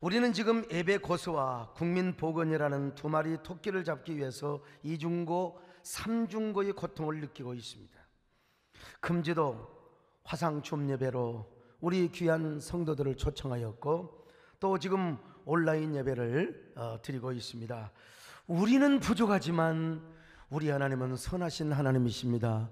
우리는 지금 고수와 국민 보건이라는 두 마리 토끼를 잡기 위해서 이중고, 삼중고의 고통을 느끼고 있습니다. 금지도 화상 춤 예배로 우리 귀한 성도들을 초청하였고 또 지금 온라인 예배를 어, 드리고 있습니다. 우리는 부족하지만 우리 하나님은 선하신 하나님이십니다.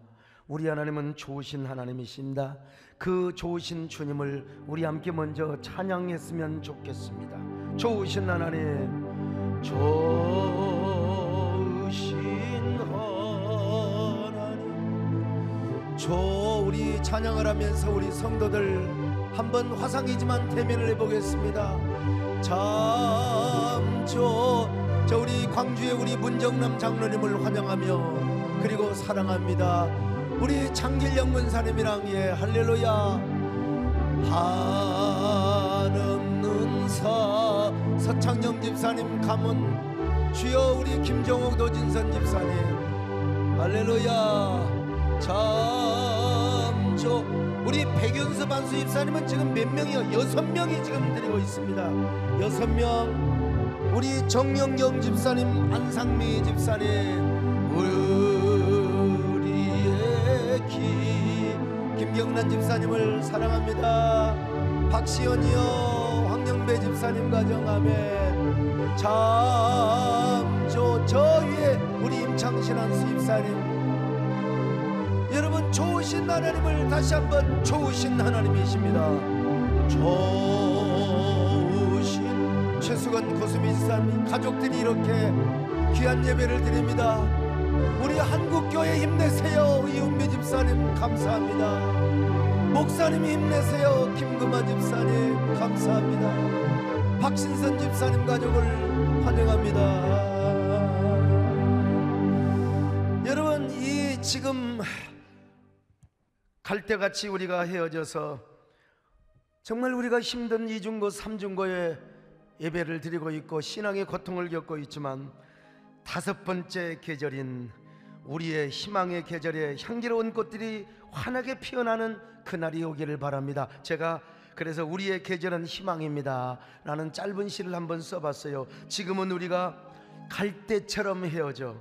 우리 하나님은 좋으신 하나님이십니다. 그 좋으신 주님을 우리 함께 먼저 찬양했으면 좋겠습니다. 좋으신 하나님, 좋으신 하나님, 조 우리 찬양을 하면서 우리 성도들 한번 화상이지만 대면을 해보겠습니다. 참조 저 우리 광주의 우리 문정남 장로님을 환영하며 그리고 사랑합니다. 우리 장길영 문사님이랑 예 할렐루야. 한없는 사 서창영 집사님 가문 주여 우리 김정옥 노진선 집사님. 할렐루야. 참조 우리 백윤수 반수 집사님은 지금 몇 명이요? 여섯 명이 지금 드리고 있습니다. 여섯 명. 우리 정영경 집사님 안상미 집사님. 우리 김경란 집사님을 사랑합니다. 박시연이요 황영배 집사님 가정하면 참조 저 위에 우리 임창신한 수입사님. 여러분 좋으신 하나님을 다시 한번 좋으신 하나님이십니다. 좋으신 최수건 고수미사님 가족들이 이렇게 귀한 예배를 드립니다 우리 한국교회 힘내세요. 이은미 집사님 감사합니다. 목사님 힘내세요. 김금아 집사님 감사합니다. 박신선 집사님 가족을 환영합니다. 여러분 이 지금 갈대같이 우리가 헤어져서 정말 우리가 힘든 이중고 삼중고에 예배를 드리고 있고 신앙의 고통을 겪고 있지만 다섯 번째 계절인 우리의 희망의 계절에 향기로운 꽃들이 환하게 피어나는 그날이 오기를 바랍니다. 제가 그래서 우리의 계절은 희망입니다. 라는 짧은 시를 한번 써봤어요. 지금은 우리가 갈대처럼 헤어져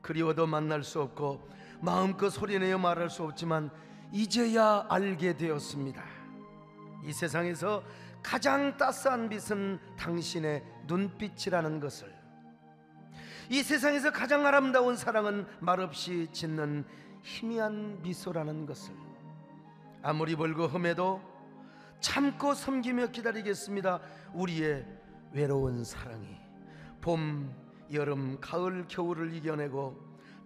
그리워도 만날 수 없고 마음껏 소리내어 말할 수 없지만 이제야 알게 되었습니다. 이 세상에서 가장 따스한 빛은 당신의 눈빛이라는 것을 이 세상에서 가장 아름다운 사랑은 말없이 짓는 희미한 미소라는 것을 아무리 벌고 험해도 참고 섬기며 기다리겠습니다. 우리의 외로운 사랑이 봄, 여름, 가을, 겨울을 이겨내고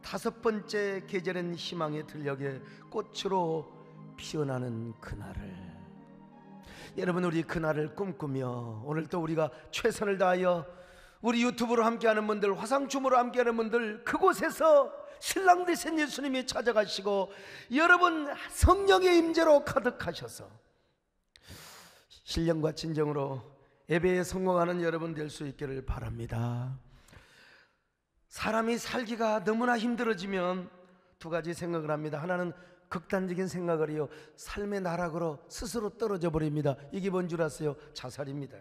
다섯 번째 계절엔 희망의 들녘에 꽃으로 피어나는 그날을 여러분 우리 그날을 꿈꾸며 오늘 또 우리가 최선을 다하여 우리 유튜브로 함께하는 분들 화상춤으로 함께하는 분들 그곳에서 신랑 되신 예수님이 찾아가시고 여러분 성령의 임재로 가득하셔서 신령과 진정으로 예배에 성공하는 여러분 될 수 있기를 바랍니다. 사람이 살기가 너무나 힘들어지면 두 가지 생각을 합니다. 하나는 극단적인 생각을 해요. 삶의 나락으로 스스로 떨어져 버립니다. 이게 뭔 줄 아세요? 자살입니다.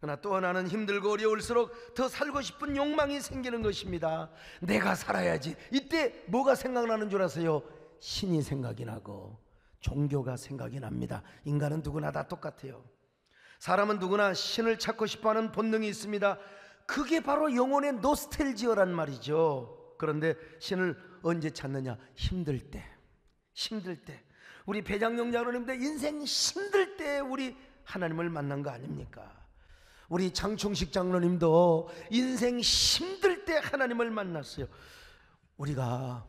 그러나 또 하나는 힘들고 어려울수록 더 살고 싶은 욕망이 생기는 것입니다. 내가 살아야지. 이때 뭐가 생각나는 줄 아세요? 신이 생각이 나고 종교가 생각이 납니다. 인간은 누구나 다 똑같아요. 사람은 누구나 신을 찾고 싶어 하는 본능이 있습니다. 그게 바로 영혼의 노스텔지어란 말이죠. 그런데 신을 언제 찾느냐? 힘들 때. 힘들 때. 우리 배장용 장로님도 인생 힘들 때 우리 하나님을 만난 거 아닙니까? 우리 장충식 장로님도 인생 힘들 때 하나님을 만났어요. 우리가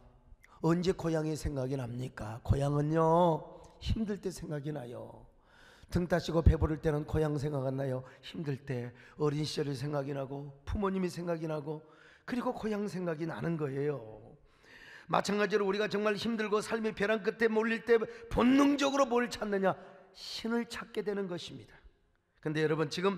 언제 고향의 생각이 납니까? 고향은요, 힘들 때 생각이 나요. 등 따시고 배부를 때는 고향 생각 안 나요. 힘들 때 어린 시절이 생각이 나고 부모님이 생각이 나고 그리고 고향 생각이 나는 거예요. 마찬가지로 우리가 정말 힘들고 삶의 벼랑 끝에 몰릴 때 본능적으로 뭘 찾느냐? 신을 찾게 되는 것입니다. 근데 여러분 지금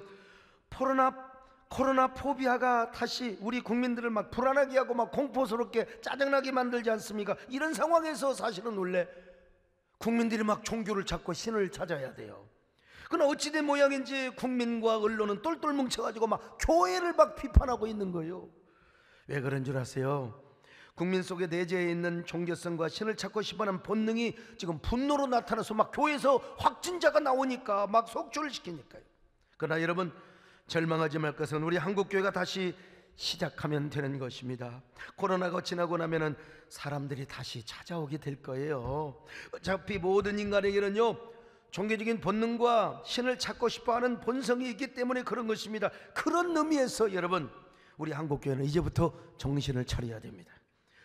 코로나 코로나 포비아가 다시 우리 국민들을 막 불안하게 하고 막 공포스럽게 짜증나게 만들지 않습니까? 이런 상황에서 사실은 원래 국민들이 막 종교를 찾고 신을 찾아야 돼요. 그러나 어찌된 모양인지 국민과 언론은 똘똘 뭉쳐가지고 막 교회를 막 비판하고 있는 거예요. 왜 그런 줄 아세요? 국민 속에 내재해 있는 종교성과 신을 찾고 싶어하는 본능이 지금 분노로 나타나서 막 교회에서 확진자가 나오니까 막 속주를 시키니까요. 그러나 여러분 절망하지 말 것은 우리 한국 교회가 다시 시작하면 되는 것입니다. 코로나가 지나고 나면은 사람들이 다시 찾아오게 될 거예요. 어차피 모든 인간에게는요 종교적인 본능과 신을 찾고 싶어 하는 본성이 있기 때문에 그런 것입니다. 그런 의미에서 여러분 우리 한국 교회는 이제부터 정신을 차려야 됩니다.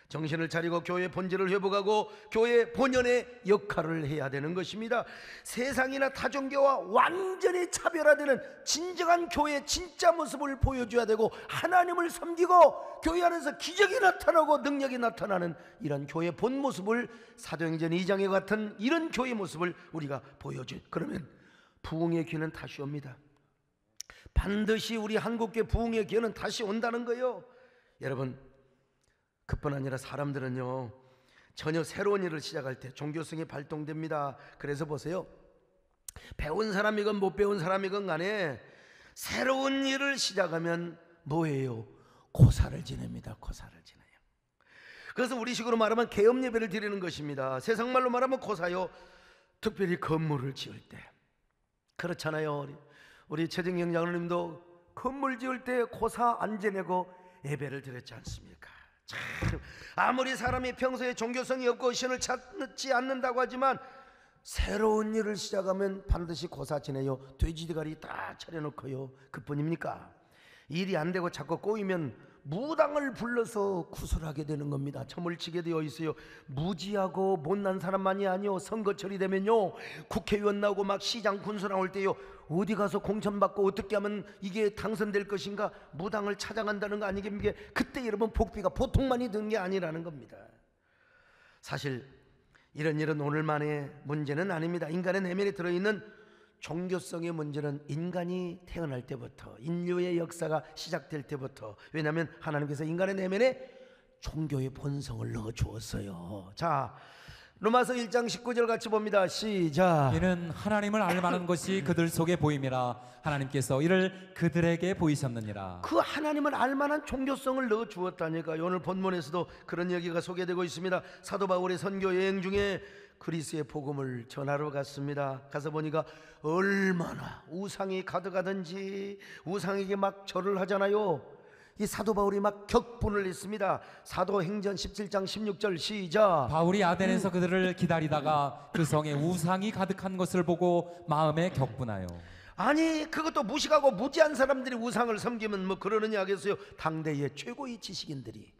정신을 차리고 교회 본질을 회복하고 교회 본연의 역할을 해야 되는 것입니다. 세상이나 타종교와 완전히 차별화되는 진정한 교회의 진짜 모습을 보여줘야 되고 하나님을 섬기고 교회 안에서 기적이 나타나고 능력이 나타나는 이런 교회 본 모습을 사도행전 2장에 같은 이런 교회 모습을 우리가 보여줘. 그러면 부흥의 기회는 다시 옵니다. 반드시 우리 한국계 부흥의 기회는 다시 온다는 거예요. 여러분 그뿐 아니라 사람들은요 전혀 새로운 일을 시작할 때 종교성이 발동됩니다. 그래서 보세요. 배운 사람이건 못 배운 사람이건 간에 새로운 일을 시작하면 뭐예요? 고사를 지냅니다. 고사를 지내요. 그래서 우리식으로 말하면 개업 예배를 드리는 것입니다. 세상 말로 말하면 고사요. 특별히 건물을 지을 때 그렇잖아요. 우리 최정영 장로님도 건물 지을 때 고사 안 지내고 예배를 드렸지 않습니까? 참 아무리 사람이 평소에 종교성이 없고 신을 찾지 않는다고 하지만 새로운 일을 시작하면 반드시 고사 지내요. 돼지대가리 다 차려놓고요. 그뿐입니까? 일이 안 되고 자꾸 꼬이면 무당을 불러서 구술하게 되는 겁니다. 점을 치게 되어 있어요. 무지하고 못난 사람만이 아니요. 선거철이 되면요. 국회의원 나오고 막 시장 군수 나올 때요. 어디 가서 공천 받고 어떻게 하면 이게 당선될 것인가 무당을 찾아간다는 거 아니겠습니까? 그때 여러분 복비가 보통만이 든 게 아니라는 겁니다. 사실 이런 일은 오늘만의 문제는 아닙니다. 인간의 내면에 들어있는 종교성의 문제는 인간이 태어날 때부터 인류의 역사가 시작될 때부터 왜냐하면 하나님께서 인간의 내면에 종교의 본성을 넣어 주었어요. 자, 로마서 1장 19절 같이 봅니다. 시작. 이는 하나님을 알만한 것이 그들 속에 보임이라 하나님께서 이를 그들에게 보이셨느니라. 그 하나님을 알만한 종교성을 넣어 주었다니까요. 오늘 본문에서도 그런 얘기가 소개되고 있습니다. 사도 바울의 선교 여행 중에 그리스의 복음을 전하러 갔습니다. 가서 보니까 얼마나 우상이 가득하든지 우상에게 막 절을 하잖아요. 이 사도 바울이 막 격분을 했습니다. 사도행전 17장 16절 시작. 바울이 아덴에서 그들을 기다리다가 그 성에 우상이 가득한 것을 보고 마음에 격분하여 아니 그것도 무식하고 무지한 사람들이 우상을 섬기면 뭐 그러느냐 하겠어요. 당대의 최고의 지식인들이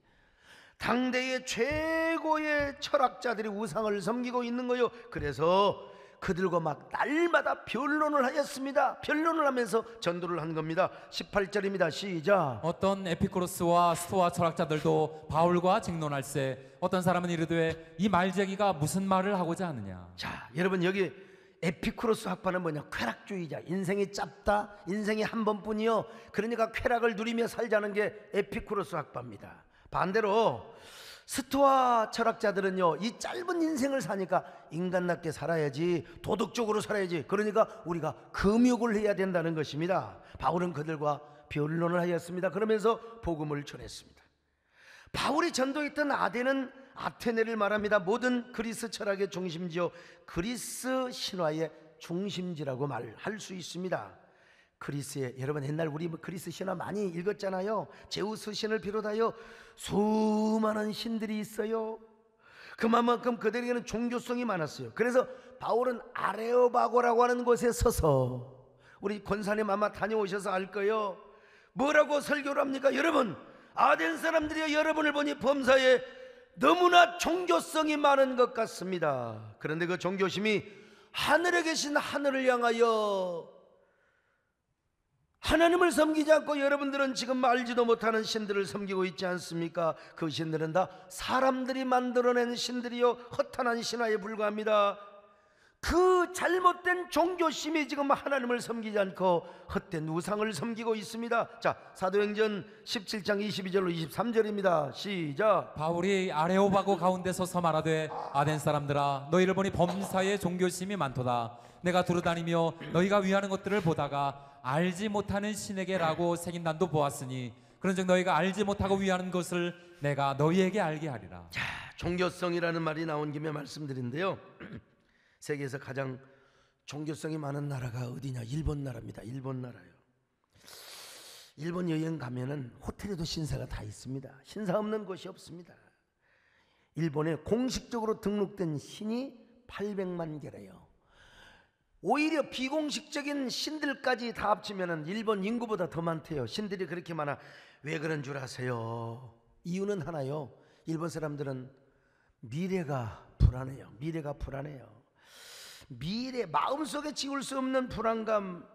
당대의 최고의 철학자들이 우상을 섬기고 있는 거요. 그래서 그들과 막 날마다 변론을 하였습니다. 변론을 하면서 전도를 한 겁니다. 18절입니다. 시작. 어떤 에피쿠로스와 스토아 철학자들도 바울과 쟁론할세 어떤 사람은 이르되 이 말쟁이가 무슨 말을 하고자 하느냐 자, 여러분 여기 에피쿠로스 학파는 뭐냐? 쾌락주의자. 인생이 짧다. 인생이 한 번뿐이요. 그러니까 쾌락을 누리며 살자는 게 에피쿠로스 학파입니다. 반대로 스토아 철학자들은요, 이 짧은 인생을 사니까 인간답게 살아야지, 도덕적으로 살아야지. 그러니까 우리가 금욕을 해야 된다는 것입니다. 바울은 그들과 변론을 하였습니다. 그러면서 복음을 전했습니다. 바울이 전도했던 아덴은 아테네를 말합니다. 모든 그리스 철학의 중심지요. 그리스 신화의 중심지라고 말할 수 있습니다. 그리스에 여러분 옛날 우리 뭐 그리스 신화 많이 읽었잖아요. 제우스 신을 비롯하여 수많은 신들이 있어요. 그만큼 그들에게는 종교성이 많았어요. 그래서 바울은 아레오바고라고 하는 곳에 서서 우리 권사님 아마 다녀오셔서 알 거예요. 뭐라고 설교를 합니까? 여러분 아덴 사람들이 여러분을 보니 범사에 너무나 종교성이 많은 것 같습니다. 그런데 그 종교심이 하늘에 계신 하늘을 향하여 하나님을 섬기지 않고 여러분들은 지금 알지도 못하는 신들을 섬기고 있지 않습니까? 그 신들은 다 사람들이 만들어낸 신들이요 허탄한 신화에 불과합니다. 그 잘못된 종교심이 지금 하나님을 섬기지 않고 헛된 우상을 섬기고 있습니다. 자, 사도행전 17장 22절로 23절입니다. 시작. 바울이 아레오바고 가운데 서서 말하되 아덴 사람들아 너희를 보니 범사에 종교심이 많도다 내가 두루다니며 너희가 위하는 것들을 보다가 알지 못하는 신에게라고 새긴 난도 보았으니 그런즉 너희가 알지 못하고 위하는 것을 내가 너희에게 알게 하리라 자, 종교성이라는 말이 나온 김에 말씀드린데요. 세계에서 가장 종교성이 많은 나라가 어디냐? 일본 나라입니다. 일본 나라요. 일본 여행 가면은 호텔에도 신사가 다 있습니다. 신사 없는 곳이 없습니다. 일본에 공식적으로 등록된 신이 800만 개래요. 오히려 비공식적인 신들까지 다 합치면은 일본 인구보다 더 많대요. 신들이 그렇게 많아. 왜 그런 줄 아세요? 이유는 하나요. 일본 사람들은 미래가 불안해요. 미래가 불안해요. 미래 마음속에 지울 수 없는 불안감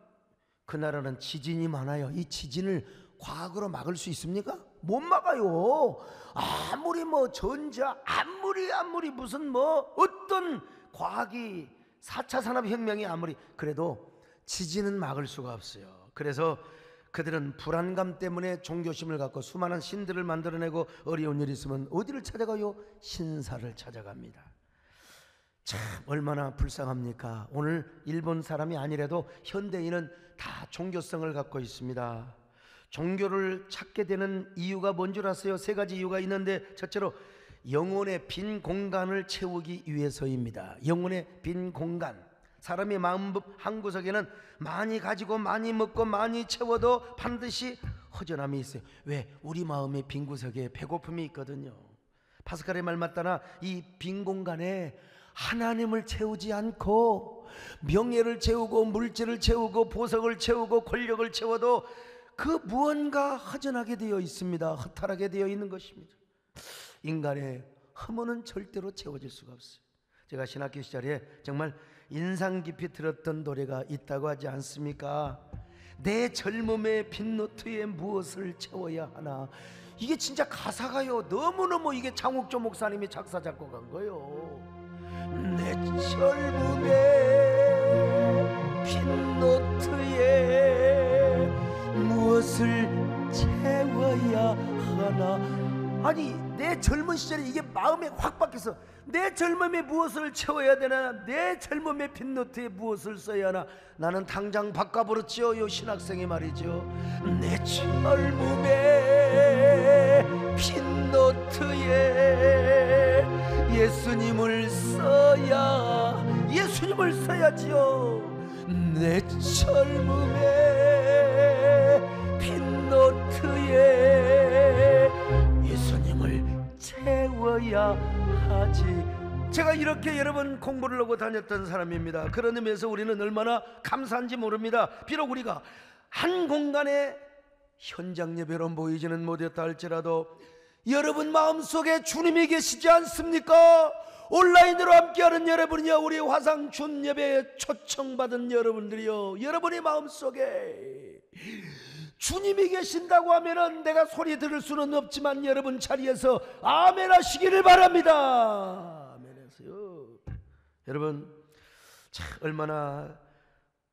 그 나라는 지진이 많아요. 이 지진을 과학으로 막을 수 있습니까? 못 막아요. 아무리 뭐 전자 아무리 아무리 무슨 뭐 어떤 과학이 4차 산업혁명이 아무리 그래도 지진은 막을 수가 없어요. 그래서 그들은 불안감 때문에 종교심을 갖고 수많은 신들을 만들어내고 어려운 일이 있으면 어디를 찾아가요? 신사를 찾아갑니다. 참 얼마나 불쌍합니까? 오늘 일본 사람이 아니라도 현대인은 다 종교성을 갖고 있습니다. 종교를 찾게 되는 이유가 뭔 줄 아세요? 세 가지 이유가 있는데 첫째로 영혼의 빈 공간을 채우기 위해서입니다. 영혼의 빈 공간. 사람의 마음 한 구석에는 많이 가지고 많이 먹고 많이 채워도 반드시 허전함이 있어요. 왜? 우리 마음의 빈 구석에 배고픔이 있거든요. 파스칼의 말 맞다나 이 빈 공간에 하나님을 채우지 않고 명예를 채우고 물질을 채우고 보석을 채우고 권력을 채워도 그 무언가 허전하게 되어 있습니다. 허탈하게 되어 있는 것입니다. 인간의 허물은 절대로 채워질 수가 없어요. 제가 신학교 시절에 정말 인상 깊이 들었던 노래가 있다고 하지 않습니까? 내 젊음의 빈노트에 무엇을 채워야 하나? 이게 진짜 가사가요. 너무너무 이게 장욱조 목사님이 작사 작곡한 거요. 내 젊음의 빈노트에 무엇을 채워야 하나? 아니 내 젊은 시절에 이게 마음에 확 박혀서 내 젊음에 무엇을 채워야 되나? 내 젊음의 빈노트에 무엇을 써야 하나? 나는 당장 바꿔버렸지요 요 신학생이 말이죠. 내 젊음의 빈노트에 예수님을 써야 예수님을 써야지요. 내 젊음의 빈노트에 채워야 하지. 제가 이렇게 여러 번 공부를 하고 다녔던 사람입니다. 그런 의미에서 우리는 얼마나 감사한지 모릅니다. 비록 우리가 한 공간에 현장 예배로 모이지는 못했다 할지라도 여러분 마음속에 주님이 계시지 않습니까? 온라인으로 함께하는 여러분이요 우리 화상 준 예배에 초청받은 여러분들이요 여러분의 마음속에 주님이 계신다고 하면은 내가 소리 들을 수는 없지만 여러분 자리에서 아멘 하시기를 바랍니다. 아멘 하세요. 여러분, 참 얼마나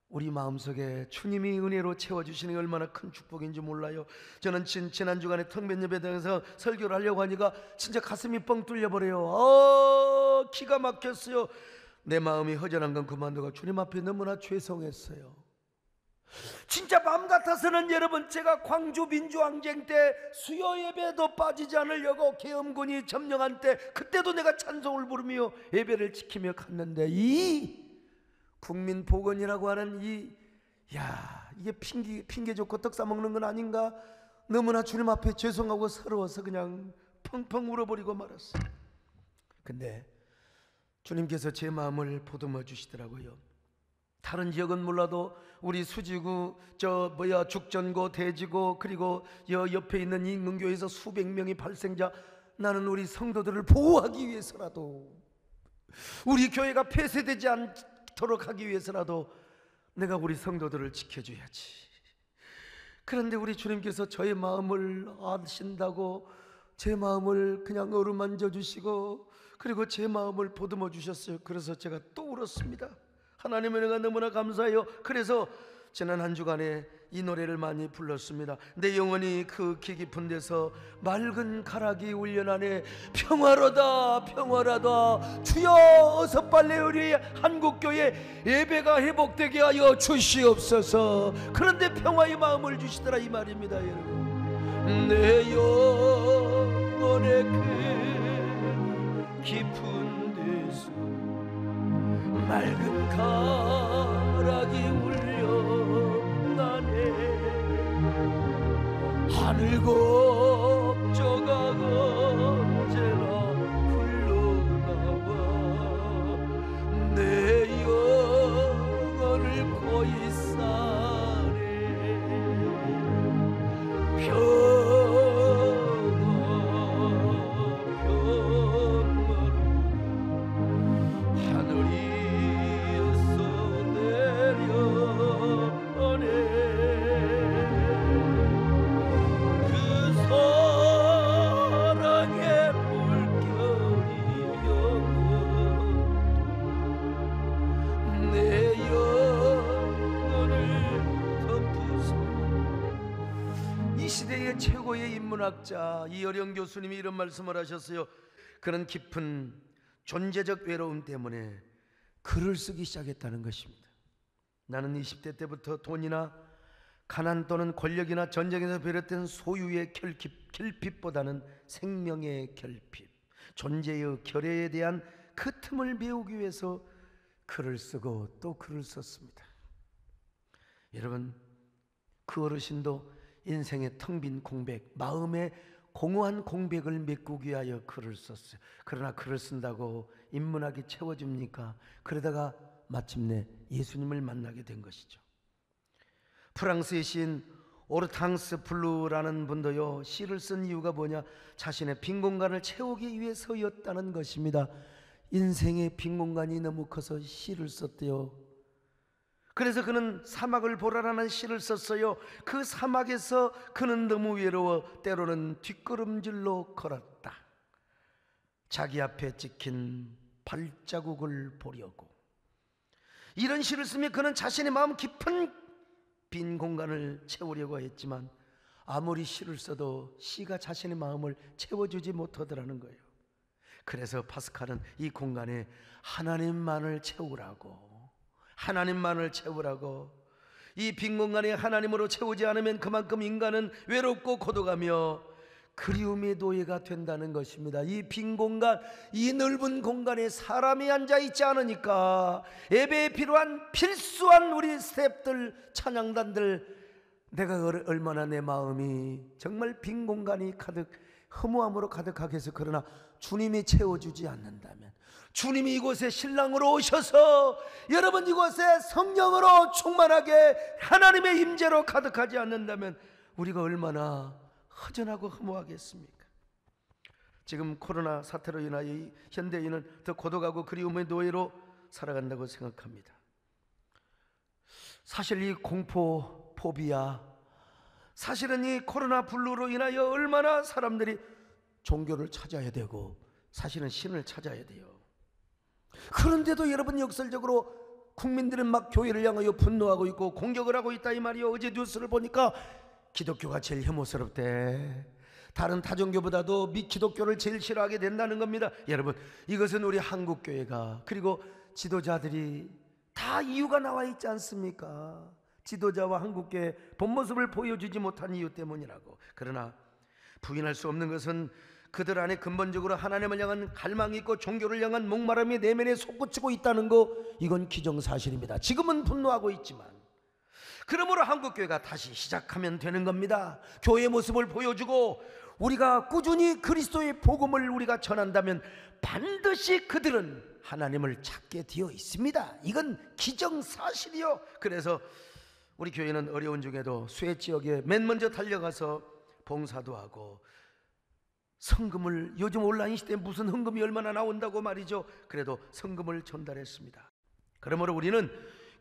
우리 마음속에 주님이 은혜로 채워주시는 게 얼마나 큰 축복인지 몰라요. 저는 진, 지난 주간에 텅빈 예배 등에서 설교를 하려고 하니까 진짜 가슴이 뻥 뚫려버려요. 어, 기가 막혔어요. 내 마음이 허전한 건 그만두고 주님 앞에 너무나 죄송했어요. 진짜 마음 같아서는 여러분 제가 광주 민주항쟁 때 수요 예배도 빠지지 않으려고 계엄군이 점령한 때 그때도 내가 찬송을 부르며 예배를 지키며 갔는데 이 국민 복원이라고 하는 이 야 이게 핑계 핑계 좋고 떡 싸먹는 건 아닌가 너무나 주님 앞에 죄송하고 서러워서 그냥 펑펑 울어버리고 말았어. 근데 주님께서 제 마음을 보듬어 주시더라고요. 다른 지역은 몰라도 우리 수지구 저 뭐야 죽전고 대지고 그리고 여 옆에 있는 인문교에서 수백 명의 발생자 나는 우리 성도들을 보호하기 위해서라도 우리 교회가 폐쇄되지 않, 않도록 하기 위해서라도 내가 우리 성도들을 지켜줘야지. 그런데 우리 주님께서 저의 마음을 아신다고 제 마음을 그냥 어루만져 주시고 그리고 제 마음을 보듬어 주셨어요. 그래서 제가 또 울었습니다. 하나님의 은혜가 너무나 감사해요. 그래서 지난 한 주간에 이 노래를 많이 불렀습니다. 내 영혼이 그 기 깊은 데서 맑은 가락이 울려나네. 평화로다 평화로다. 주여 어서 빨리 우리 한국 교회 예배가 회복되게 하여 주시옵소서. 그런데 평화의 마음을 주시더라 이 말입니다 여러분. 내 영혼의 그 깊은 데서 맑은 가락이 하늘 문학자 이어령 교수님이 이런 말씀을 하셨어요. 그런 깊은 존재적 외로움 때문에 글을 쓰기 시작했다는 것입니다. 나는 20대 때부터 돈이나 가난 또는 권력이나 전쟁에서 비롯된 소유의 결핍, 결핍보다는 생명의 결핍, 존재의 결여에 대한 그 틈을 메우기 위해서 글을 쓰고 또 글을 썼습니다. 여러분 그 어르신도 인생의 텅 빈 공백, 마음의 공허한 공백을 메꾸기 위하여 글을 썼어요. 그러나 글을 쓴다고 인문학이 채워줍니까? 그러다가 마침내 예수님을 만나게 된 것이죠. 프랑스의 시인 오르탕스 블루라는 분도요 시를 쓴 이유가 뭐냐 자신의 빈 공간을 채우기 위해서였다는 것입니다. 인생의 빈 공간이 너무 커서 시를 썼대요. 그래서 그는 사막을 보라라는 시를 썼어요. 그 사막에서 그는 너무 외로워 때로는 뒷걸음질로 걸었다. 자기 앞에 찍힌 발자국을 보려고. 이런 시를 쓰며 그는 자신의 마음 깊은 빈 공간을 채우려고 했지만 아무리 시를 써도 시가 자신의 마음을 채워주지 못하더라는 거예요. 그래서 파스칼은 이 공간에 하나님만을 채우라고 하나님만을 채우라고 이 빈 공간에 하나님으로 채우지 않으면 그만큼 인간은 외롭고 고독하며 그리움의 노예가 된다는 것입니다. 이 빈 공간, 이 넓은 공간에 사람이 앉아 있지 않으니까 예배에 필요한 필수한 우리 스탭들, 찬양단들 내가 얼- 얼마나 내 마음이 정말 빈 공간이 가득 허무함으로 가득하게 해서 그러나 주님이 채워주지 않는다면 주님이 이곳에 신랑으로 오셔서 여러분 이곳에 성령으로 충만하게 하나님의 임재로 가득하지 않는다면 우리가 얼마나 허전하고 허무하겠습니까? 지금 코로나 사태로 인하여 이 현대인은 더 고독하고 그리움의 노예로 살아간다고 생각합니다. 사실 이 공포 포비아 사실은 이 코로나 블루로 인하여 얼마나 사람들이 종교를 찾아야 되고 사실은 신을 찾아야 돼요. 그런데도 여러분 역설적으로 국민들은 막 교회를 향하여 분노하고 있고 공격을 하고 있다 이 말이요. 어제 뉴스를 보니까 기독교가 제일 혐오스럽대. 다른 타종교보다도 미 기독교를 제일 싫어하게 된다는 겁니다. 여러분, 이것은 우리 한국 교회가 그리고 지도자들이 다 이유가 나와 있지 않습니까? 지도자와 한국교회 본 모습을 보여주지 못한 이유 때문이라고. 그러나 부인할 수 없는 것은 그들 안에 근본적으로 하나님을 향한 갈망이 있고 종교를 향한 목마름이 내면에 솟구치고 있다는 거 이건 기정사실입니다. 지금은 분노하고 있지만 그러므로 한국교회가 다시 시작하면 되는 겁니다. 교회의 모습을 보여주고 우리가 꾸준히 그리스도의 복음을 우리가 전한다면 반드시 그들은 하나님을 찾게 되어 있습니다. 이건 기정사실이요. 그래서 우리 교회는 어려운 중에도 수해 지역에 맨 먼저 달려가서 봉사도 하고 성금을 요즘 온라인 시대에 무슨 헌금이 얼마나 나온다고 말이죠. 그래도 성금을 전달했습니다. 그러므로 우리는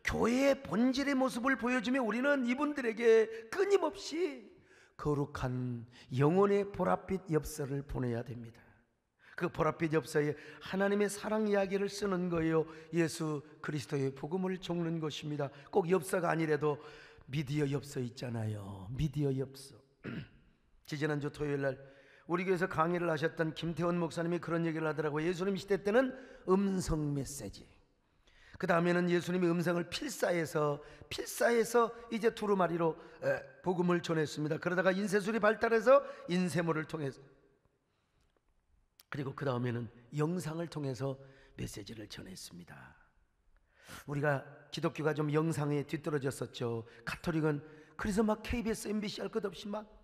교회의 본질의 모습을 보여주며 우리는 이분들에게 끊임없이 거룩한 영혼의 보랏빛 엽서를 보내야 됩니다. 그 보랏빛 엽서에 하나님의 사랑 이야기를 쓰는 거예요. 예수 그리스도의 복음을 적는 것입니다. 꼭 엽서가 아니라도 미디어 엽서 있잖아요. 미디어 엽서. 지지난주 토요일 날 우리 교회에서 강의를 하셨던 김태원 목사님이 그런 얘기를 하더라고요. 예수님 시대 때는 음성 메시지. 그 다음에는 예수님이 음성을 필사해서 필사해서 이제 두루마리로 복음을 전했습니다. 그러다가 인쇄술이 발달해서 인쇄물을 통해서 그리고 그 다음에는 영상을 통해서 메시지를 전했습니다. 우리가 기독교가 좀 영상에 뒤떨어졌었죠. 가톨릭은 그래서 막 KBS, MBC 할 것 없이 막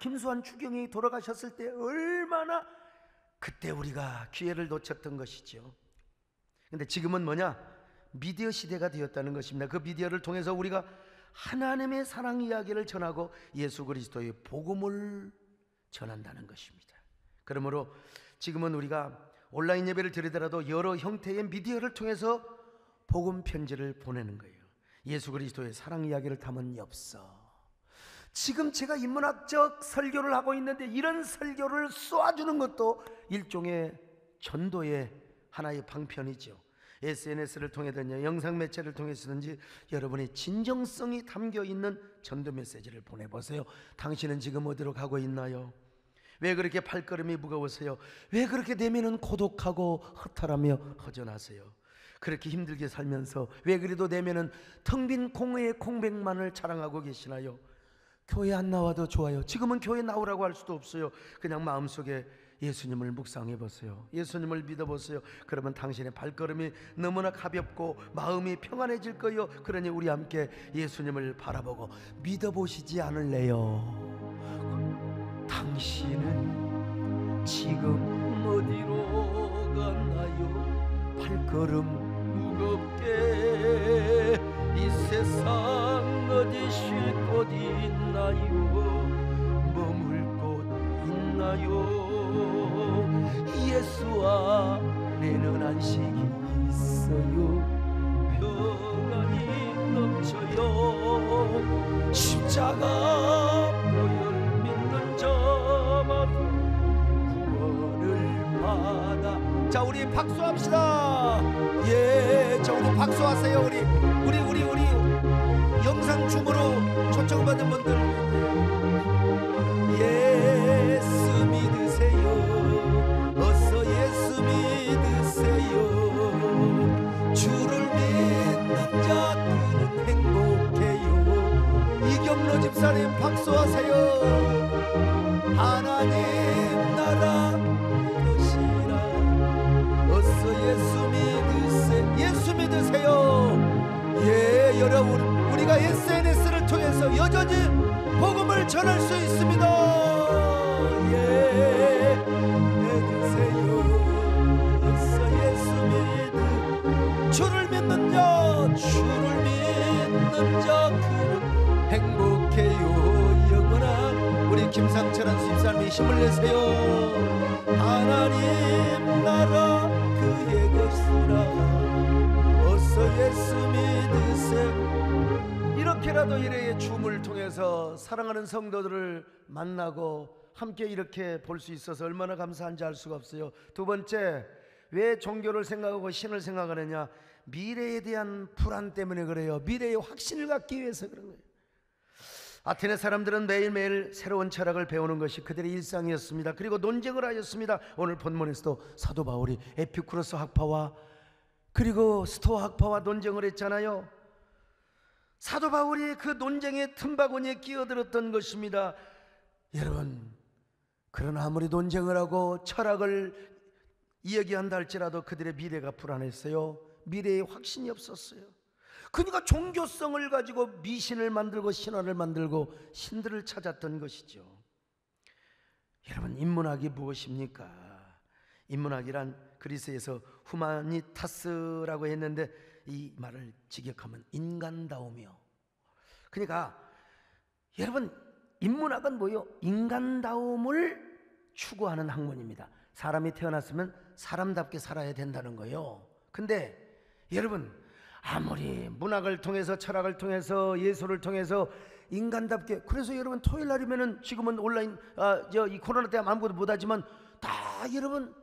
김수환 추경이 돌아가셨을 때 얼마나 그때 우리가 기회를 놓쳤던 것이죠. 근데 지금은 뭐냐? 미디어 시대가 되었다는 것입니다. 그 미디어를 통해서 우리가 하나님의 사랑 이야기를 전하고 예수 그리스도의 복음을 전한다는 것입니다. 그러므로 지금은 우리가 온라인 예배를 드리더라도 여러 형태의 미디어를 통해서 복음 편지를 보내는 거예요. 예수 그리스도의 사랑 이야기를 담은 엽서. 지금 제가 인문학적 설교를 하고 있는데 이런 설교를 쏘아주는 것도 일종의 전도의 하나의 방편이죠. SNS를 통해든지 영상 매체를 통해서든지 여러분의 진정성이 담겨 있는 전도 메시지를 보내보세요. 당신은 지금 어디로 가고 있나요? 왜 그렇게 발걸음이 무거우세요? 왜 그렇게 내면은 고독하고 허탈하며 허전하세요? 그렇게 힘들게 살면서 왜 그래도 내면은 텅 빈 공회의 공백만을 자랑하고 계시나요? 교회 안 나와도 좋아요. 지금은 교회 나오라고 할 수도 없어요. 그냥 마음속에 예수님을 묵상해 보세요. 예수님을 믿어 보세요. 그러면 당신의 발걸음이 너무나 가볍고 마음이 평안해질 거예요. 그러니 우리 함께 예수님을 바라보고 믿어 보시지 않을래요? 당신은 지금 어디로 가나요? 발걸음 무겁게 이 세상 어디 쉴 곳 있나요? 머물 곳 있나요? 예수 안에는 안식이 있어요 평안이 넘쳐요 십자가 보혈 믿는 자마다 구원을 받아 자 우리 박수합시다. 예자 우리 박수하세요 우리. 우리 우리 우리 영상 줌으로 초청받은 분들 사랑하는 성도들을 만나고 함께 이렇게 볼 수 있어서 얼마나 감사한지 알 수가 없어요 두 번째 왜 종교를 생각하고 신을 생각하느냐 미래에 대한 불안 때문에 그래요 미래의 확신을 갖기 위해서 그런 거예요 아테네 사람들은 매일매일 새로운 철학을 배우는 것이 그들의 일상이었습니다. 그리고 논쟁을 하였습니다. 오늘 본문에서도 사도 바울이 에피쿠로스 학파와 그리고 스토아 학파와 논쟁을 했잖아요. 사도 바울이 그 논쟁의 틈바구니에 끼어들었던 것입니다. 여러분, 그러나 아무리 논쟁을 하고 철학을 이야기한다 할지라도 그들의 미래가 불안했어요. 미래에 확신이 없었어요. 그러니까 종교성을 가지고 미신을 만들고 신화를 만들고 신들을 찾았던 것이죠. 여러분 인문학이 무엇입니까? 인문학이란 그리스에서 후마니타스라고 했는데 이 말을 직역하면 인간다우며 그러니까 여러분 인문학은 뭐요? 인간다움을 추구하는 학문입니다. 사람이 태어났으면 사람답게 살아야 된다는 거요. 근데 여러분 아무리 문학을 통해서 철학을 통해서 예술을 통해서 인간답게 그래서 여러분 토요일 날이면은 지금은 온라인 아, 저 이 코로나 때문에 아무것도 못하지만 다 여러분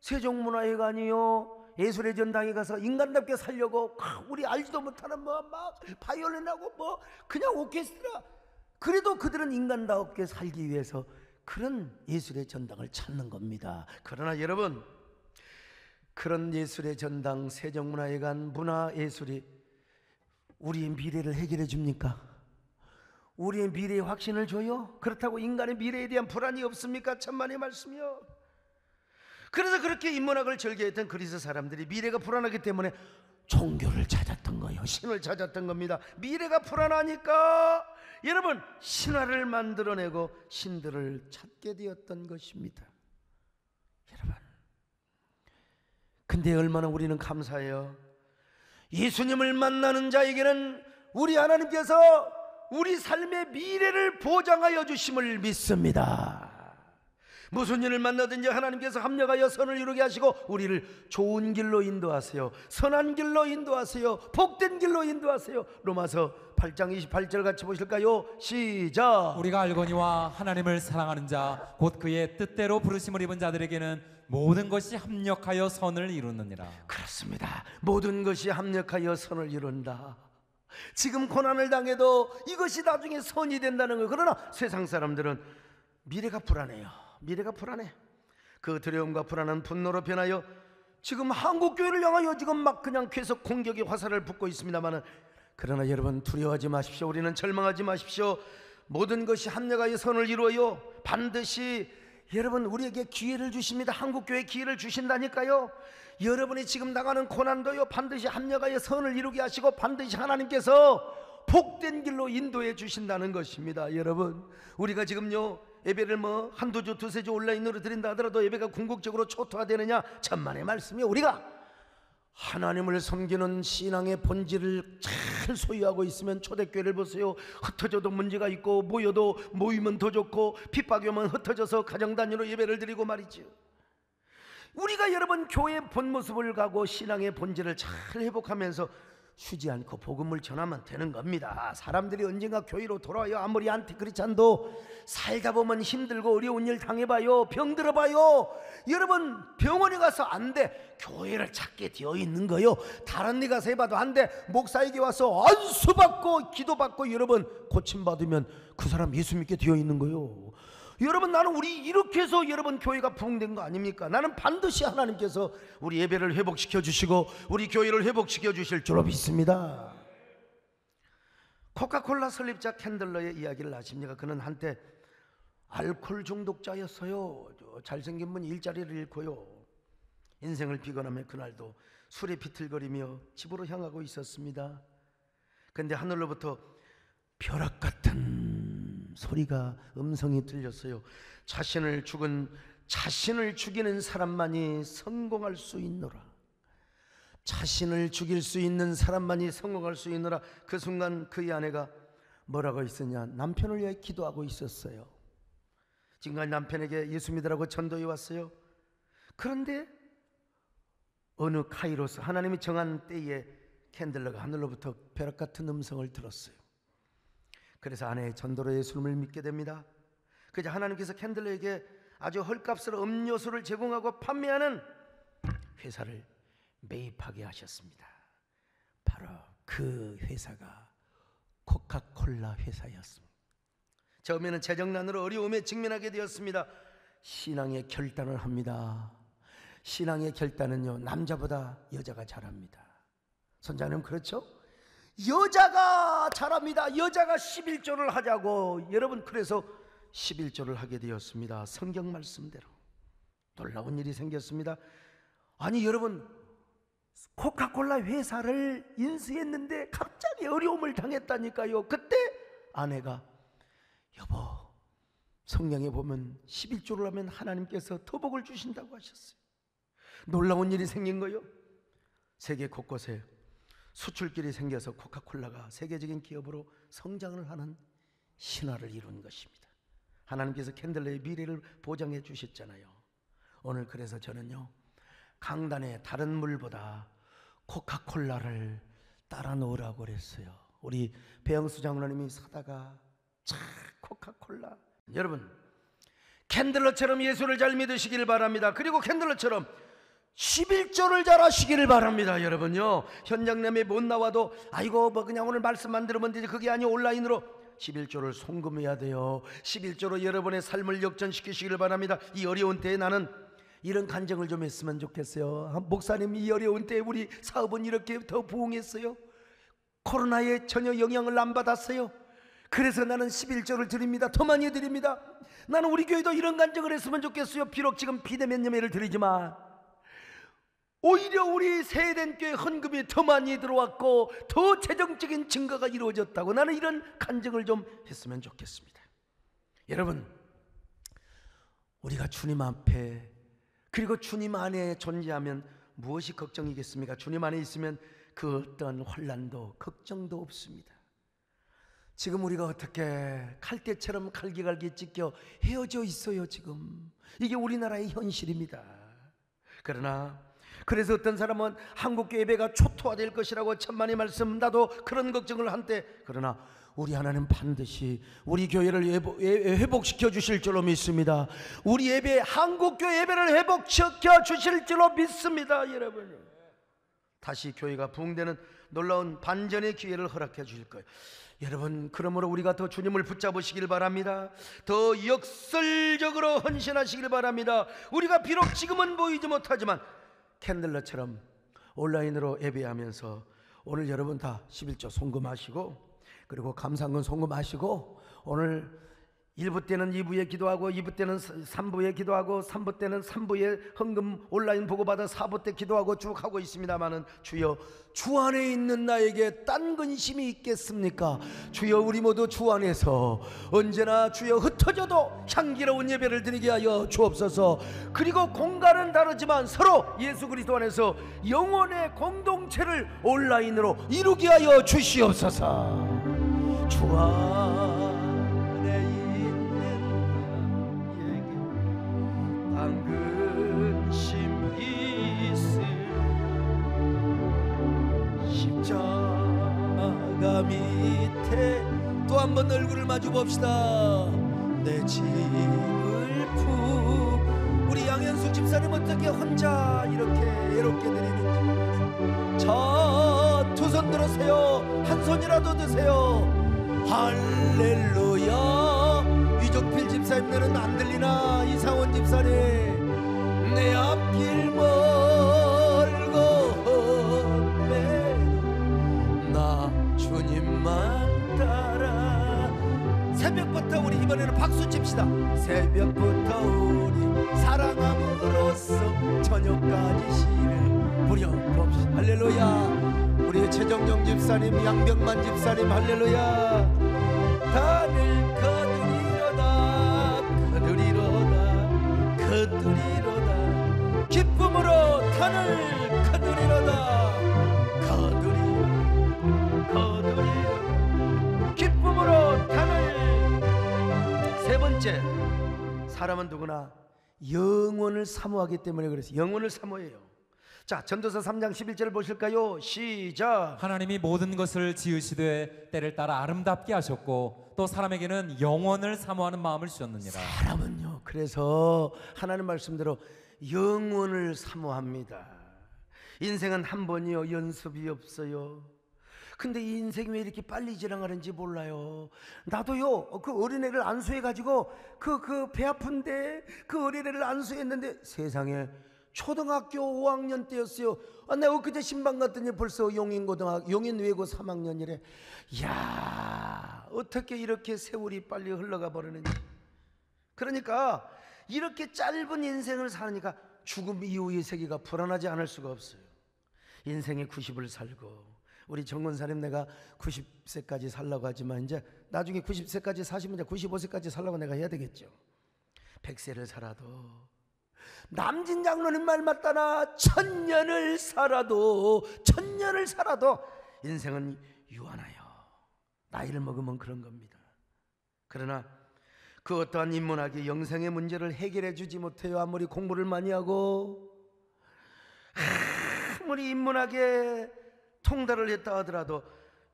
세종문화회관이요 예술의 전당에 가서 인간답게 살려고 크, 우리 알지도 못하는 뭐 막 바이올린하고 뭐 그냥 오케스트라 그래도 그들은 인간답게 살기 위해서 그런 예술의 전당을 찾는 겁니다. 그러나 여러분 그런 예술의 전당 세종문화회관 문화예술이 우리의 미래를 해결해 줍니까? 우리의 미래에 확신을 줘요? 그렇다고 인간의 미래에 대한 불안이 없습니까? 천만의 말씀이요. 그래서 그렇게 인문학을 즐겨했던 그리스 사람들이 미래가 불안하기 때문에 종교를 찾았던 거예요. 신을 찾았던 겁니다. 미래가 불안하니까 여러분 신화를 만들어내고 신들을 찾게 되었던 것입니다. 여러분. 근데 얼마나 우리는 감사해요. 예수님을 만나는 자에게는 우리 하나님께서 우리 삶의 미래를 보장하여 주심을 믿습니다. 무슨 일을 만나든지 하나님께서 합력하여 선을 이루게 하시고 우리를 좋은 길로 인도하세요. 선한 길로 인도하세요. 복된 길로 인도하세요. 로마서 8장 28절 같이 보실까요? 시작. 우리가 알거니와 하나님을 사랑하는 자 곧 그의 뜻대로 부르심을 입은 자들에게는 모든 것이 합력하여 선을 이루느니라. 그렇습니다. 모든 것이 합력하여 선을 이룬다. 지금 고난을 당해도 이것이 나중에 선이 된다는 거예요. 그러나 세상 사람들은 미래가 불안해요. 미래가 불안해. 그 두려움과 불안한 분노로 변하여 지금 한국 교회를 향하여 지금 막 그냥 계속 공격의 화살을 붓고 있습니다만은 그러나 여러분 두려워하지 마십시오. 우리는 절망하지 마십시오. 모든 것이 합력하여 선을 이루어요. 반드시 여러분 우리에게 기회를 주십니다. 한국 교회 기회를 주신다니까요. 여러분이 지금 나가는 고난도요 반드시 합력하여 선을 이루게 하시고 반드시 하나님께서 복된 길로 인도해 주신다는 것입니다. 여러분 우리가 지금요 예배를 뭐 한두 주 두세 주 온라인으로 드린다 하더라도 예배가 궁극적으로 초토화되느냐 천만의 말씀이 우리가 하나님을 섬기는 신앙의 본질을 잘 소유하고 있으면 초대교회를 보세요. 흩어져도 문제가 있고 모여도 모이면 더 좋고 핍박이 오면 흩어져서 가정 단위로 예배를 드리고 말이죠. 우리가 여러분 교회의 본 모습을 가고 신앙의 본질을 잘 회복하면서 쉬지 않고 복음을 전하면 되는 겁니다. 사람들이 언젠가 교회로 돌아와요. 아무리 안티크리찬도 살다 보면 힘들고 어려운 일 당해봐요. 병 들어봐요. 여러분 병원에 가서 안 돼. 교회를 찾게 되어 있는 거요. 다른 데 가서 해봐도 안 돼. 목사에게 와서 안수받고 기도받고 여러분 고침받으면 그 사람 예수 믿게 되어 있는 거요. 여러분 나는 우리 이렇게 해서 여러분 교회가 부흥된 거 아닙니까? 나는 반드시 하나님께서 우리 예배를 회복시켜 주시고 우리 교회를 회복시켜 주실 줄로 믿습니다. 코카콜라 설립자 캔들러의 이야기를 아십니까? 그는 한때 알코올 중독자였어요. 잘생긴 분 일자리를 잃고요. 인생을 비관하며 그날도 술에 비틀거리며 집으로 향하고 있었습니다. 근데 하늘로부터 벼락 같은 소리가 음성이 들렸어요. 자신을 죽은 자신을 죽이는 사람만이 성공할 수 있노라. 자신을 죽일 수 있는 사람만이 성공할 수 있노라. 그 순간 그의 아내가 뭐라고 있었냐? 남편을 위해 기도하고 있었어요. 지금까지 남편에게 예수 믿으라고 전도해 왔어요. 그런데 어느 카이로스 하나님이 정한 때에 캔들러가 하늘로부터 벼락 같은 음성을 들었어요. 그래서 아내의 전도로 예수님을 믿게 됩니다. 그저 하나님께서 캔들러에게 아주 헐값으로 음료수를 제공하고 판매하는 회사를 매입하게 하셨습니다. 바로 그 회사가 코카콜라 회사였습니다. 처음에는 재정난으로 어려움에 직면하게 되었습니다. 신앙의 결단을 합니다. 신앙의 결단은요, 남자보다 여자가 잘합니다. 선자님, 그렇죠? 여자가 잘합니다. 여자가 11조를 하자고. 여러분, 그래서 11조를 하게 되었습니다. 성경 말씀대로. 놀라운 일이 생겼습니다. 아니, 여러분, 코카콜라 회사를 인수했는데 갑자기 어려움을 당했다니까요. 그때 아내가 여보, 성경에 보면 11조를 하면 하나님께서 더복을 주신다고 하셨어요. 놀라운 일이 생긴 거요. 세계 곳곳에 수출길이 생겨서 코카콜라가 세계적인 기업으로 성장을 하는 신화를 이룬 것입니다. 하나님께서 캔들러의 미래를 보장해 주셨잖아요. 오늘 그래서 저는요, 강단에 다른 물보다 코카콜라를 따라 놓으라고 그랬어요. 우리 배영수 장로님이 사다가 차 코카콜라. 여러분 캔들러처럼 예수를 잘 믿으시길 바랍니다. 그리고 캔들러처럼 11조를 잘 하시기를 바랍니다, 여러분요. 현장님에 못 나와도 아이고 뭐 그냥 오늘 말씀만 들으면 되지 그게 아니고 온라인으로 11조를 송금해야 돼요. 11조로 여러분의 삶을 역전시키시기를 바랍니다. 이 어려운 때에 나는 이런 간증을 좀 했으면 좋겠어요. 아, 목사님 이 어려운 때에 우리 사업은 이렇게 더 부흥했어요. 코로나에 전혀 영향을 안 받았어요. 그래서 나는 11조를 드립니다. 더 많이 드립니다. 나는 우리 교회도 이런 간증을 했으면 좋겠어요. 비록 지금 비대면 예배를 드리지만 오히려 우리 세된 교회 헌금이 더 많이 들어왔고 더 재정적인 증가가 이루어졌다고 나는 이런 간증을 좀 했으면 좋겠습니다. 여러분, 우리가 주님 앞에 그리고 주님 안에 존재하면 무엇이 걱정이겠습니까? 주님 안에 있으면 그 어떤 혼란도 걱정도 없습니다. 지금 우리가 어떻게 칼때처럼 갈기갈기 찢겨 헤어져 있어요, 지금. 이게 우리나라의 현실입니다. 그러나 그래서 어떤 사람은 한국 예배가 초토화될 것이라고 천만의 말씀 나도 그런 걱정을 한때 그러나 우리 하나님 반드시 우리 교회를 회복시켜 주실 줄로 믿습니다. 우리 예배 한국 교회 예배를 회복시켜 주실 줄로 믿습니다, 여러분. 다시 교회가 부흥되는 놀라운 반전의 기회를 허락해 주실 거예요. 여러분, 그러므로 우리가 더 주님을 붙잡으시길 바랍니다. 더 역설적으로 헌신하시길 바랍니다. 우리가 비록 지금은 보이지 못하지만 캔들러처럼 온라인으로 예배하면서 오늘 여러분 다 11조 송금하시고 그리고 감상금 송금하시고 오늘 1부 때는 2부에 기도하고 2부 때는 3부에 기도하고 3부 때는 3부에 헌금 온라인 보고받아 4부 때 기도하고 쭉 하고 있습니다마는 주여 주 안에 있는 나에게 딴 근심이 있겠습니까? 주여 우리 모두 주 안에서 언제나 주여 흩어져도 향기로운 예배를 드리게 하여 주옵소서 그리고 공간은 다르지만 서로 예수 그리스도 안에서 영혼의 공동체를 온라인으로 이루게 하여 주시옵소서 주아 밑에 또 한 번 얼굴을 마주 봅시다. 내 집을 푸 우리 양현수 집사님 어떻게 혼자 이렇게 외롭게 드리는지 자두 손 들으세요. 한 손이라도 드세요. 할렐루야 이종필 집사님들은 안 들리나 이상원 집사님? 내 앞길 멀고 나 주님만 따라. 새벽부터 우리 이번에는 박수 칩시다. 새벽부터 우리 사랑함으로써 저녁까지 시를 부려봅시다. 할렐루야. 우리 최정정 집사님 양병만 집사님 할렐루야. 다들 거두리로다. 기쁨으로 탄을 거두리로다. 거두리 거두리. 기쁨으로 탄을. 세 번째 사람은 누구나 영원을 사모하기 때문에 그래서 영원을 사모해요 자 전도서 3장 11절을 보실까요? 시작. 하나님이 모든 것을 지으시되 때를 따라 아름답게 하셨고 또 사람에게는 영원을 사모하는 마음을 주셨느니라. 사람은요 그래서 하나님 말씀대로 영원을 사모합니다. 인생은 한 번이요 연습이 없어요. 근데 이 인생이 왜 이렇게 빨리 지나가는지 몰라요. 나도요, 그 어린애를 안수해가지고, 그, 그 배 아픈데, 그 어린애를 안수했는데, 세상에, 초등학교 5학년 때였어요. 아, 내가 엊그제 신방 갔더니 벌써 용인고등학, 용인외고 3학년이래. 야 어떻게 이렇게 세월이 빨리 흘러가 버리는지. 그러니까, 이렇게 짧은 인생을 사니까 죽음 이후의 세계가 불안하지 않을 수가 없어요. 인생의 90을 살고, 우리 정건사님 내가 90세까지 살라고 하지만 이제 나중에 90세까지 사시면 이제 95세까지 살라고 내가 해야 되겠죠. 100세를 살아도 남진 장로님 말 맞다나 천년을 살아도 천년을 살아도 인생은 유한하여 나이를 먹으면 그런 겁니다. 그러나 그 어떠한 인문학이 영생의 문제를 해결해 주지 못해요. 아무리 공부를 많이 하고 아무리 인문학에 통달을 했다 하더라도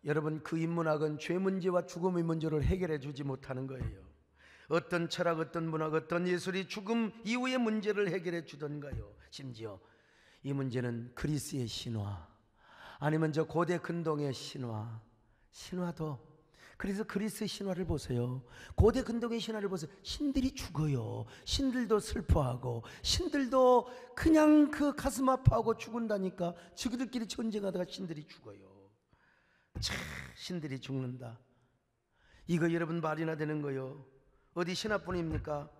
여러분 그 인문학은 죄 문제와 죽음의 문제를 해결해 주지 못하는 거예요. 어떤 철학, 어떤 문학, 어떤 예술이 죽음 이후의 문제를 해결해 주던가요. 심지어 이 문제는 그리스의 신화 아니면 저 고대 근동의 신화 신화도 그래서 그리스 신화를 보세요. 고대 근동의 신화를 보세요. 신들이 죽어요. 신들도 슬퍼하고 신들도 그냥 그 가슴 아파하고 죽은다니까. 저들끼리 전쟁하다가 신들이 죽어요. 참 신들이 죽는다. 이거 여러분 말이나 되는 거요. 어디 신화뿐입니까?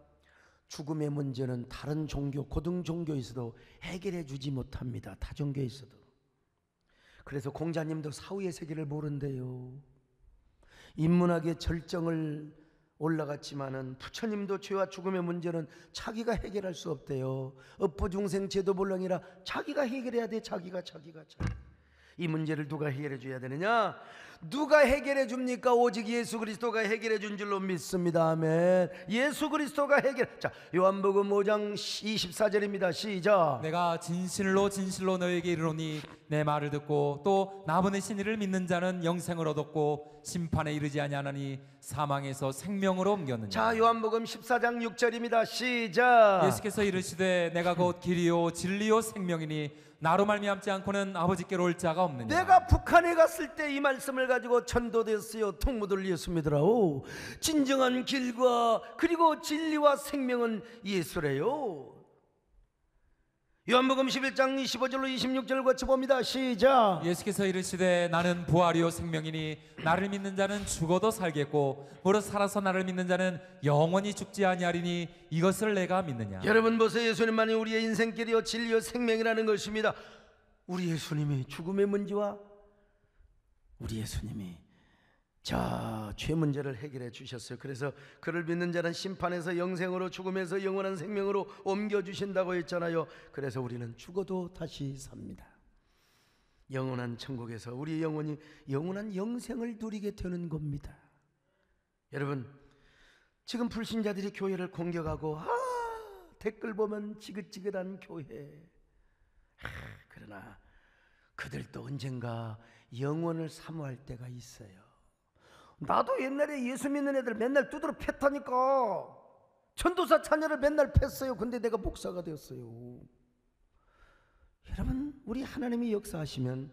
죽음의 문제는 다른 종교, 고등 종교에서도 해결해 주지 못합니다. 타 종교에서도. 그래서 공자님도 사후의 세계를 모른대요. 인문학의 절정을 올라갔지만은 부처님도 죄와 죽음의 문제는 자기가 해결할 수 없대요. 업부중생 제도불능이라 자기가 해결해야 돼. 자기가 자기가 자기. 이 문제를 누가 해결해 줘야 되느냐? 누가 해결해 줍니까? 오직 예수 그리스도가 해결해 준 줄로 믿습니다. 아멘. 예수 그리스도가 해결. 자, 요한복음 5장 24절입니다. 시작. 내가 진실로 진실로 너에게 이르노니 내 말을 듣고 또 나보내 신이를 믿는 자는 영생을 얻었고 심판에 이르지 아니하나니 사망에서 생명으로 옮겼느냐 자, 요한복음 14장 6절입니다. 시작. 예수께서 이르시되 내가 곧 길이요 진리요 생명이니 나로 말미암지 않고는 아버지께로 올 자가 없느냐 내가 북한에 갔을 때 이 말씀을 가지고 전도됐어요. 통무들 예수 믿으라오. 진정한 길과 그리고 진리와 생명은 예수래요. 요한복음 11장 25절로 26절 같이 봅니다. 시작. 예수께서 이르시되 나는 부활이요 생명이니 나를 믿는 자는 죽어도 살겠고 무릇 살아서 나를 믿는 자는 영원히 죽지 아니하리니 이것을 내가 믿느냐 여러분 보세요. 예수님만이 우리의 인생길이요 진리요 생명이라는 것입니다. 우리 예수님이 죽음의 문제와 우리 예수님이 자 죄 문제를 해결해 주셨어요. 그래서 그를 믿는 자는 심판에서 영생으로 죽음에서 영원한 생명으로 옮겨 주신다고 했잖아요. 그래서 우리는 죽어도 다시 삽니다. 영원한 천국에서 우리의 영혼이 영원한 영생을 누리게 되는 겁니다. 여러분 지금 불신자들이 교회를 공격하고 아 댓글 보면 지긋지긋한 교회 아, 그러나 그들도 언젠가 영원을 사모할 때가 있어요. 나도 옛날에 예수 믿는 애들 맨날 두드러 팼다니까. 전도사 자녀를 맨날 팼어요. 근데 내가 목사가 되었어요. 여러분, 우리 하나님이 역사하시면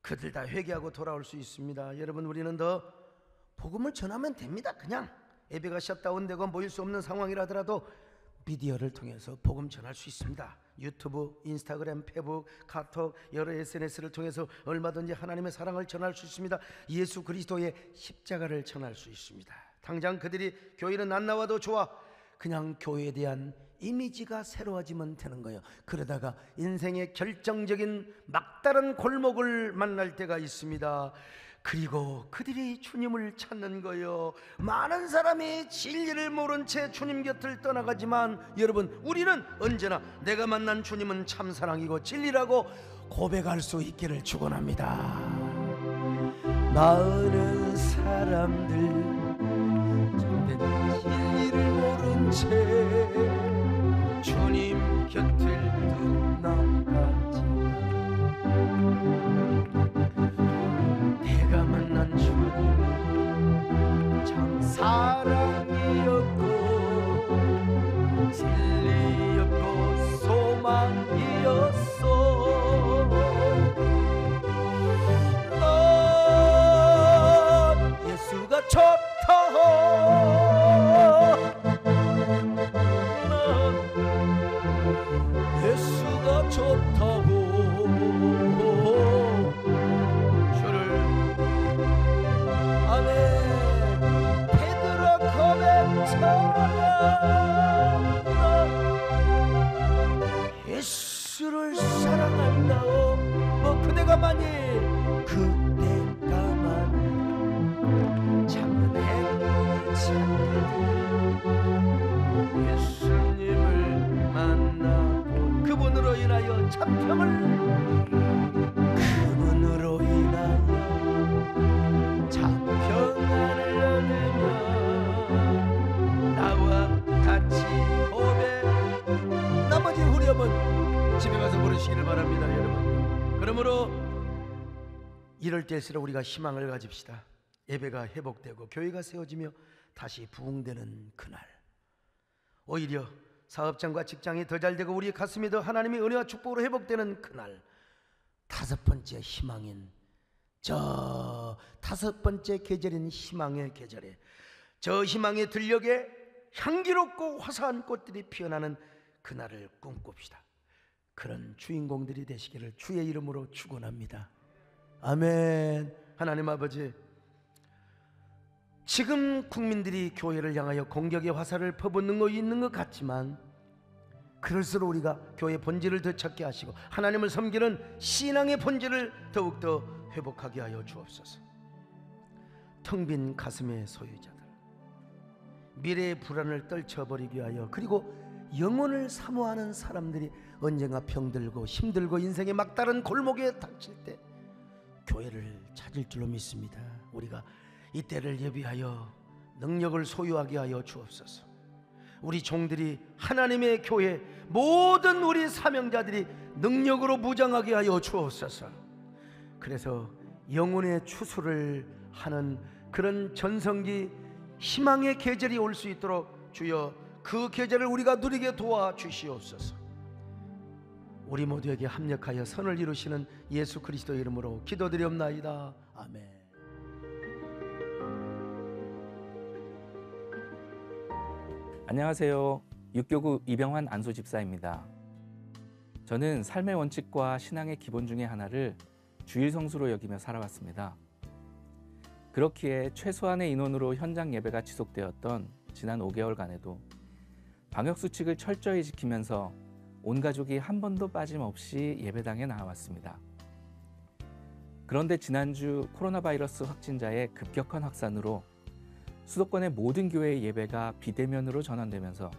그들 다 회개하고 돌아올 수 있습니다. 여러분, 우리는 더 복음을 전하면 됩니다. 그냥 예배가 셧다운되고 모일 수 없는 상황이라더라도 미디어를 통해서 복음 전할 수 있습니다. 유튜브, 인스타그램, 페북, 카톡 여러 SNS를 통해서 얼마든지 하나님의 사랑을 전할 수 있습니다. 예수 그리스도의 십자가를 전할 수 있습니다. 당장 그들이 교회는 안 나와도 좋아. 그냥 교회에 대한 이미지가 새로워지면 되는 거예요. 그러다가 인생의 결정적인 막다른 골목을 만날 때가 있습니다. 그리고 그들이 주님을 찾는 거요. 많은 사람이 진리를 모른 채 주님 곁을 떠나가지만 여러분 우리는 언제나 내가 만난 주님은 참 사랑이고 진리라고 고백할 수 있기를 축원합니다. 많은 사람들 진리를 모른 채 주님 곁을 떠나가지만 주 때일수록 우리가 희망을 가집시다. 예배가 회복되고 교회가 세워지며 다시 부흥되는 그날. 오히려 사업장과 직장이 더 잘 되고 우리의 가슴이 더 하나님의 은혜와 축복으로 회복되는 그날. 다섯 번째 희망인 저 다섯 번째 계절인 희망의 계절에 저 희망의 들녘에 향기롭고 화사한 꽃들이 피어나는 그날을 꿈꿉시다. 그런 주인공들이 되시기를 주의 이름으로 축원합니다. 아멘. 하나님 아버지 지금 국민들이 교회를 향하여 공격의 화살을 퍼붓는 거 있는 것 같지만 그럴수록 우리가 교회 본질을 되찾게 하시고 하나님을 섬기는 신앙의 본질을 더욱 더 회복하게 하여 주옵소서. 텅 빈 가슴의 소유자들, 미래의 불안을 떨쳐버리게 하여 그리고 영혼을 사모하는 사람들이 언젠가 병들고 힘들고 인생의 막다른 골목에 닥칠 때 교회를 찾을 줄로 믿습니다. 우리가 이때를 예비하여 능력을 소유하게 하여 주옵소서. 우리 종들이 하나님의 교회 모든 우리 사명자들이 능력으로 무장하게 하여 주옵소서. 그래서 영혼의 추수를 하는 그런 전성기 희망의 계절이 올 수 있도록 주여 그 계절을 우리가 누리게 도와 주시옵소서. 우리 모두에게 합력하여 선을 이루시는 예수 그리스도 이름으로 기도드리옵나이다. 아멘. 안녕하세요. 육교구 이병환 안소 집사입니다. 저는 삶의 원칙과 신앙의 기본 중의 하나를 주일 성수로 여기며 살아왔습니다. 그렇기에 최소한의 인원으로 현장 예배가 지속되었던 지난 5개월간에도 방역 수칙을 철저히 지키면서 온 가족이 한 번도 빠짐없이 예배당에 나와왔습니다. 그런데 지난주 코로나 바이러스 확진자의 급격한 확산으로 수도권의 모든 교회의 예배가 비대면으로 전환되면서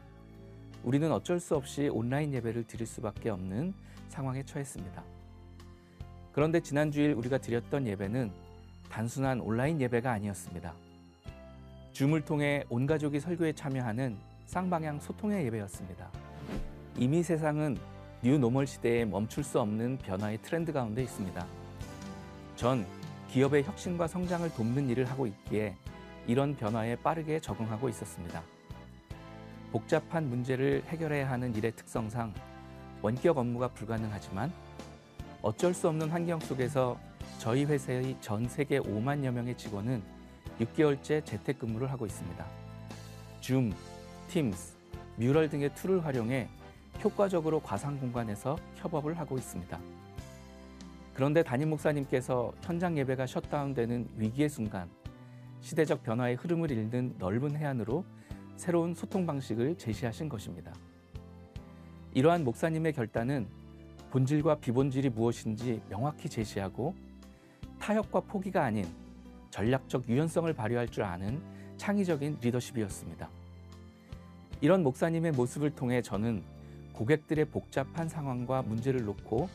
우리는 어쩔 수 없이 온라인 예배를 드릴 수밖에 없는 상황에 처했습니다. 그런데 지난 주일 우리가 드렸던 예배는 단순한 온라인 예배가 아니었습니다. 줌을 통해 온 가족이 설교에 참여하는 쌍방향 소통의 예배였습니다. 이미 세상은 new normal 시대에 멈출 수 없는 변화의 트렌드 가운데 있습니다. 저는 기업의 혁신과 성장을 돕는 일을 하고 있기에 이런 변화에 빠르게 적응하고 있었습니다. 복잡한 문제를 해결해야 하는 일의 특성상 원격 업무가 불가능하지만 어쩔 수 없는 환경 속에서 저희 회사의 전 세계 5만여 명의 직원은 6개월째 재택근무를 하고 있습니다. 줌, 팀스, 뮤럴 등의 툴을 활용해 효과적으로 가상 공간에서 협업을 하고 있습니다. 그런데 담임 목사님께서 현장 예배가 셧다운되는 위기의 순간 시대적 변화의 흐름을 읽는 넓은 혜안으로 새로운 소통 방식을 제시하신 것입니다. 이러한 목사님의 결단은 본질과 비본질이 무엇인지 명확히 제시하고 타협과 포기가 아닌 전략적 유연성을 발휘할 줄 아는 창의적인 리더십이었습니다. 이런 목사님의 모습을 통해 저는 고객들의 복잡한 상황과 문제를 놓고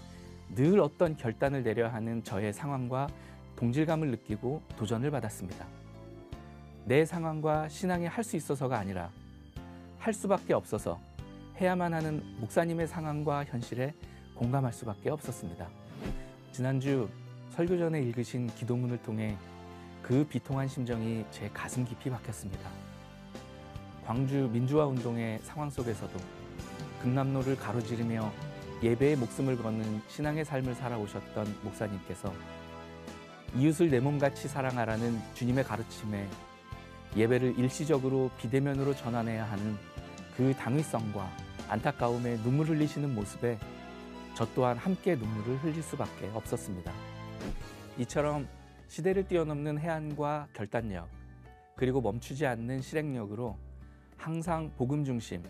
늘 어떤 결단을 내려야 하는 저의 상황과 동질감을 느끼고 도전을 받았습니다. 내 상황과 신앙이 할 수 있어서가 아니라 할 수밖에 없어서 해야만 하는 목사님의 상황과 현실에 공감할 수밖에 없었습니다. 지난주 설교 전에 읽으신 기도문을 통해 그 비통한 심정이 제 가슴 깊이 박혔습니다. 광주 민주화 운동의 상황 속에서도 금남로를 가로지르며 예배의 목숨을 거는 신앙의 삶을 살아오셨던 목사님께서 이웃을 내 몸같이 사랑하라는 주님의 가르침에 예배를 일시적으로 비대면으로 전환해야 하는 그 당위성과 안타까움에 눈물 흘리시는 모습에 저 또한 함께 눈물을 흘릴 수밖에 없었습니다. 이처럼 시대를 뛰어넘는 해안과 결단력, 그리고 멈추지 않는 실행력으로 항상 복음 중심,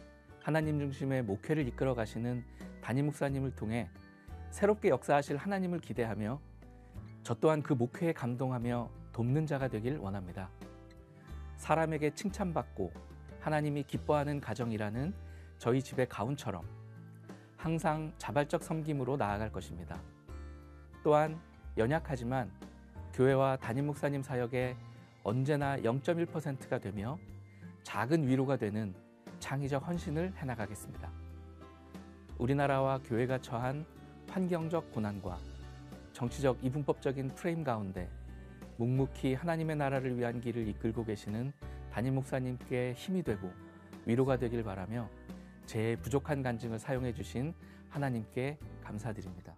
하나님 중심의 목회를 이끌어 가시는 담임 목사님을 통해 새롭게 역사하실 하나님을 기대하며 저 또한 그 목회에 감동하며 돕는 자가 되길 원합니다. 사람에게 칭찬받고 하나님이 기뻐하는 가정이라는 저희 집의 가훈처럼 항상 자발적 섬김으로 나아갈 것입니다. 또한 연약하지만 교회와 담임 목사님 사역에 언제나 0.1%가 되며 작은 위로가 되는 창의적 헌신을 해나가겠습니다. 우리나라와 교회가 처한 환경적 고난과 정치적 이분법적인 프레임 가운데 묵묵히 하나님의 나라를 위한 길을 이끌고 계시는 담임 목사님께 힘이 되고 위로가 되길 바라며 제 부족한 간증을 사용해 주신 하나님께 감사드립니다.